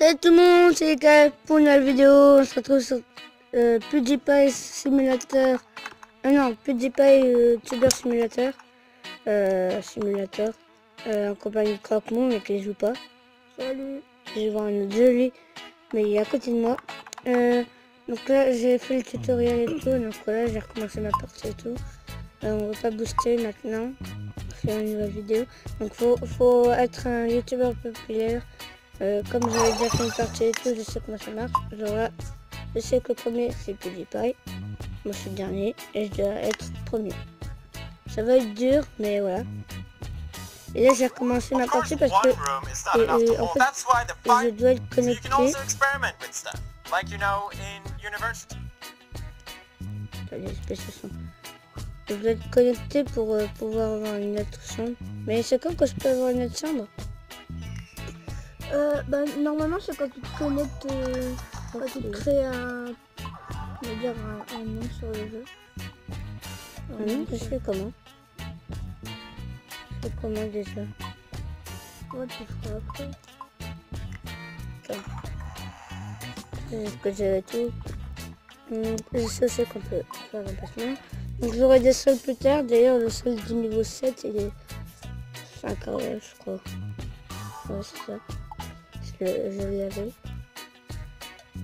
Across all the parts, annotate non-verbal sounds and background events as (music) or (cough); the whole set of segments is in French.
Salut tout le monde, c'est Kyle pour une nouvelle vidéo. On se retrouve sur euh, PewDiePie Simulator. Ah non, PewDiePie euh, Tuber Simulator. Euh, simulator. Euh, en compagnie de Croque-Mou, mais qui joue pas. Salut. Je vais voir un autre jeu, lui. Mais il est à côté de moi. Euh, donc là, j'ai fait le tutoriel et tout. Donc voilà, j'ai recommencé ma partie et tout. Euh, on va pas booster maintenant. Faire une nouvelle vidéo. Donc faut, faut être un youtubeur populaire. Euh, comme j'avais déjà fait une partie et tout, je sais comment ça marche. Genre je sais que le premier c'est PewDiePie. Moi je suis le dernier et je dois être premier. Ça va être dur, mais voilà. Et là j'ai recommencé ma partie parce que euh, en fait, je dois être connecté. Je dois être connecté pour euh, pouvoir avoir une autre chambre. Mais c'est quand que je peux avoir une autre chambre? Euh, bah, normalement, c'est quand tu te connectes, euh, quand tu Ok. crées un, on va dire un, un nom sur le jeu. Un nom Je fais comment? Je fais comment déjà? Ouais, tu feras après. Est-ce que j'ai tout Hum, Je sais qu'on peut faire un remplacement. Donc j'aurai des sols plus tard. D'ailleurs, le sol du niveau 7, il est 5 carrés, je crois. Ouais, c'est ça. Je, je l'avais.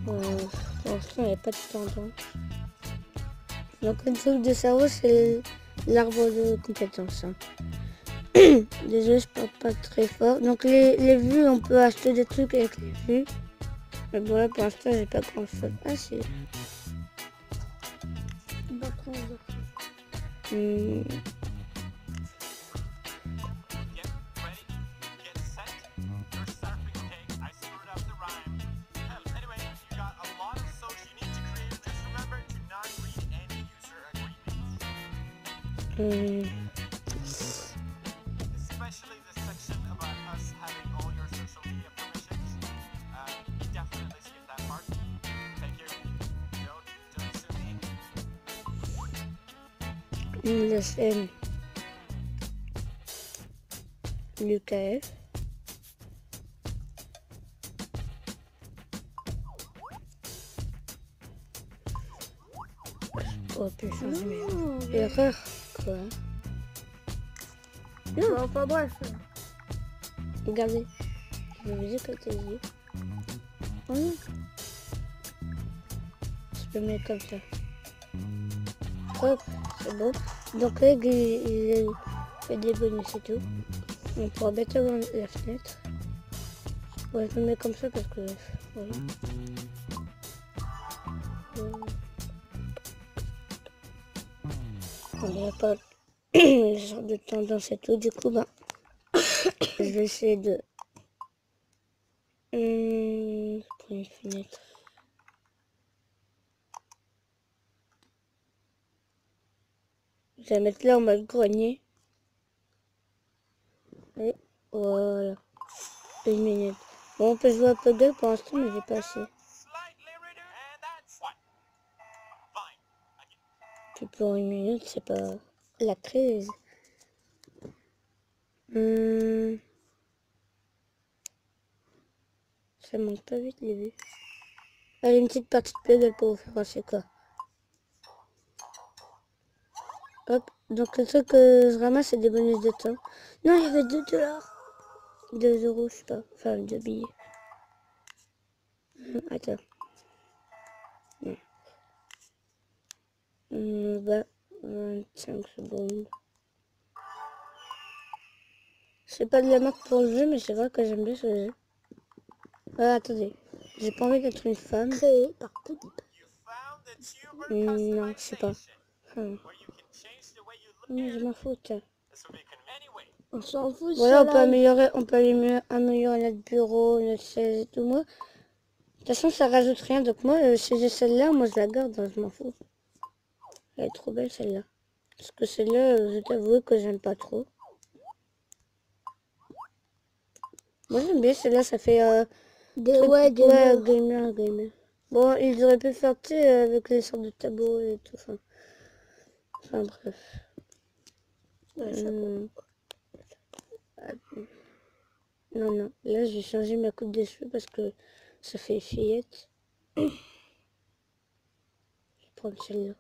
Euh, pour l'instant, il n'y a pas de tendance. Donc, une truc de cerveau, c'est l'arbre de compétences. hein. (coughs) Désolé, je parle pas très fort. Donc, les, les vues, on peut acheter des trucs avec les vues. Mais bon, là, pour l'instant, j'ai pas grand chose. Ah, si. Dans Hum, la scène. L'UKF. Oh, plus changer mes... Ouh, Erreur. Quoi Bon, enfin bref. Regardez. Je vais vous tes yeux. Oh non. Je peux mettre comme ça. Hop, c'est bon. Donc là, il, fait des bonus et tout. On pourra mettre la fenêtre. Ouais, je le mets comme ça parce que... Voilà. Euh. On dirait pas (coughs) genre de tendance et tout. Du coup, bah, (coughs) je vais essayer de... Hum, pour une fenêtre. Je vais mettre là en mode grenier. Et voilà. Une minute. Bon, on peut jouer peu d'eux pour l'instant, mais j'ai pas assez. Puis pour une minute, c'est pas la crise. Hum. Ça monte pas vite les vues. Allez, une petite partie de puzzle pour vous faire c'est quoi. Hop, donc le truc que je ramasse c'est des bonus de temps. Non, il y avait 2 dollars. 2 euros, je sais pas. Enfin, 2 billets. Hum, Attends. Non. Hum, bah, 25 secondes. C'est pas de la marque pour le jeu, mais c'est vrai que j'aime bien ce jeu. Ah, attendez. J'ai pas envie d'être une femme. Créé par Hmm, non, je sais pas. Hum. je m'en fous. On s'en fout. Voilà, on peut améliorer, on peut améliorer, améliorer notre bureau, notre chaise et tout. Moi, de toute façon, ça rajoute rien. Donc moi, euh, si j'ai celle-là, moi, je la garde, hein, je m'en fous. Elle est trop belle, celle-là. Parce que celle-là, euh, je t'avoue que j'aime pas trop. Moi, j'aime bien celle-là, ça fait... Euh, Des, ouais, des ouais, gamer, gamer. Bon, ils auraient pu faire, tu sais, avec les sortes de tableaux et tout. Enfin, enfin bref. Ouais, Hum. Non, non. Là, j'ai changé ma coupe de cheveux parce que Ça fait fillette. (coughs) Je vais prendre celle-là.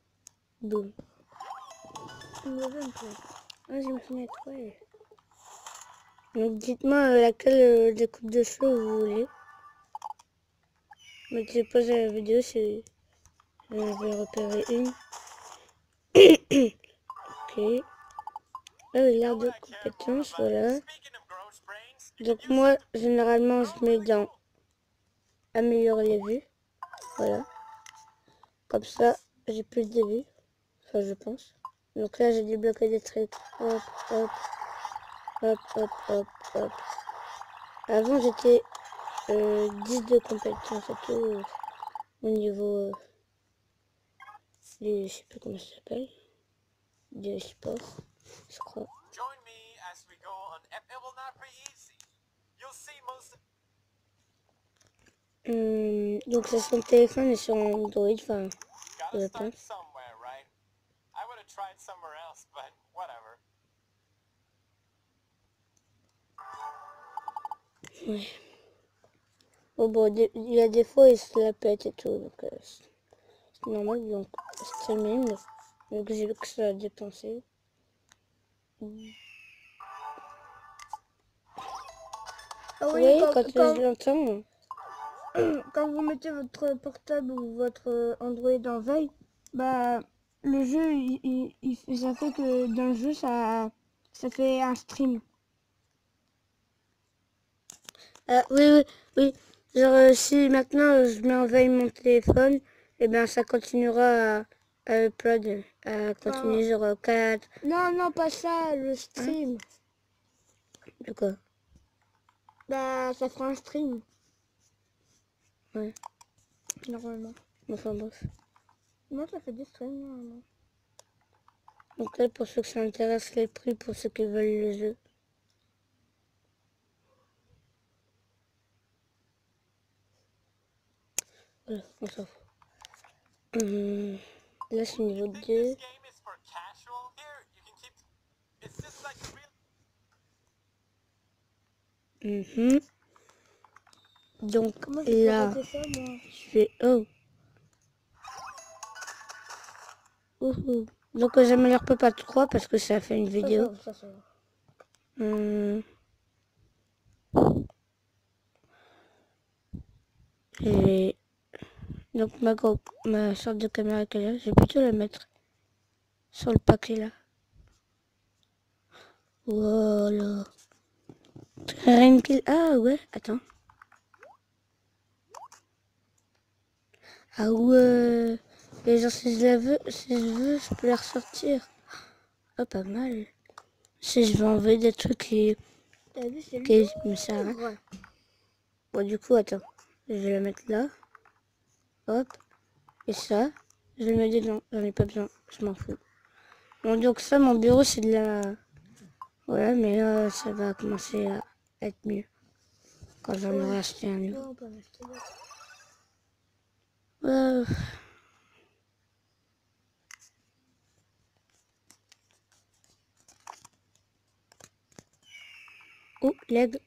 Boum. Fenêtre, ouais. Donc dites-moi euh, laquelle euh, des coupes de cheveux vous voulez? Mettez pause à la vidéo si je vais repérer une. (coughs) ok. Ah oui, l'air de compétence, voilà. Donc moi, généralement, je mets dans améliorer les vues. Voilà. Comme ça, j'ai plus de vues. Enfin, je pense. Donc là, j'ai débloqué des trucs. Hop, hop. Hop, hop, hop, hop. Avant, j'étais euh, 10 de compétence et tout. euh, au niveau euh, du, je sais plus comment ça s'appelle. Du sport, je crois. join me as we go on. It it will not be easy. You'll see most of Hum, donc c'est sur le téléphone et sur Android, enfin, Bon, bon, des- il y a des fois, il se la pète et tout, donc euh, c'est c'est normal, donc streaming, donc j'ai vu que ça a dépensé. Ah Oui, oui, quand, quand, quand, je l'entends, (coughs) quand vous mettez votre portable ou votre Android en veille, bah le jeu, il, il- il- ça fait que dans le jeu, ça, ça fait un stream. Ah, oui, oui, oui, genre euh, si maintenant euh, je mets en veille mon téléphone, et ben ça continuera à, à upload, à continuer genre 4, Non, non, pas ça, le stream. de quoi? Bah, ça fera un stream. Ouais. Normalement. Enfin bref. Moi, ça fait des streams, normalement. Donc là, pour ceux que ça intéresse, les prix pour ceux qui veulent le jeu. Voilà, on s'en fout. Hum, là, c'est niveau You think 2. this game is for casual? Here, you can keep. It's just like real. Mhm. Donc là, rater ça, moi? je fais... Oh Ouhou. Donc euh, j'améliore pas 3 parce que ça fait une vidéo. Ça, ça, ça, ça. Hum. J'ai donc ma, ma sorte de caméra qu'elle a, je vais plutôt la mettre sur le paquet là. Voilà. Tranquille. Ah ouais, attends. Ah ouais. Et genre si je la veux, si je veux, je peux la ressortir. Ah pas mal. Si je veux enlever des trucs qui, T'as vu, c'est qui me servent. Bon, du coup, attends. Je vais la mettre là. Hop. Et ça, je le mets dedans. J'en ai pas besoin. Je m'en fous. Bon, donc ça, mon bureau, c'est de la... Voilà, mais là, ça va commencer à être mieux. Quand j'en aurai acheté un nouveau. Euh, Oh, l'aigle.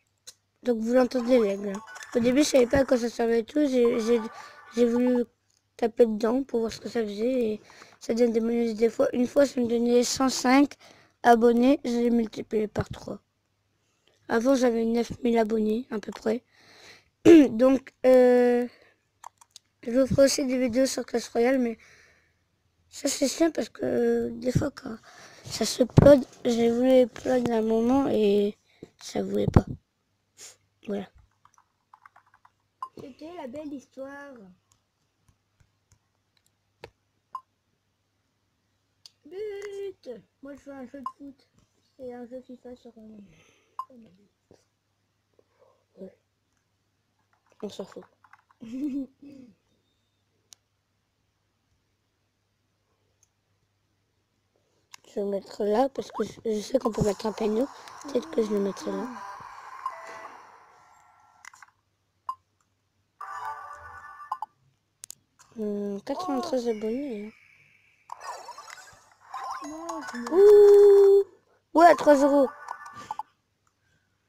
Donc vous l'entendez l'aigle. hein. Au début, je savais pas à quoi ça servait et tout. J'ai- J'ai voulu taper dedans pour voir ce que ça faisait et ça donne des bonus des fois. Une fois, ça me donnait 105 abonnés. Je l'ai multiplié par 3. Avant, j'avais 9000 abonnés à peu près. (clears throat) Donc, euh, je vous ferai aussi des vidéos sur Clash Royale, mais ça c'est chiant parce que euh, des fois quand ça se upload, j'ai voulu upload à un moment et ça voulait pas. Voilà. C'était la belle histoire. But Moi, je fais un jeu de foot. C'est un jeu FIFA sur un... On s'en fout. (laughs) Je vais le mettre là parce que je, je sais qu'on peut mettre un panneau. Peut-être que je le mettrai là. Hum, 93 abonnés. hein. Non, Ouh Ouais, 3 euros.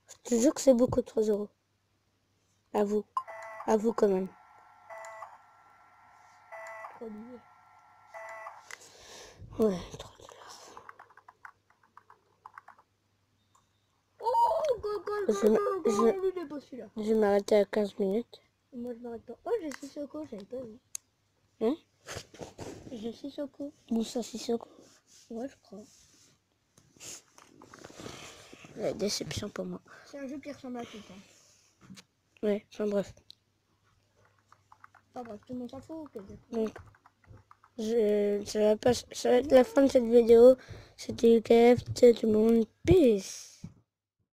Je te jure que c'est beaucoup 3 euros. À vous. À vous quand même. Ouais, trop. Oh, go, go, go, Je- vais m'arrêter à 15 minutes. Moi, je m'arrête pas. Oh, j'ai Sissoko, j'avais pas vu. Hein J'ai Sissoko. Bon, ça, c'est sûr. Ouais, je crois. Ouais, déception pour moi. C'est un jeu qui ressemble à tout. Hein. Ouais, enfin bref. Enfin bref, tout le monde s'en fout. que- Donc, je, ça, va pas, ça va être la fin de cette vidéo. C'était UKF, tout le monde. Peace.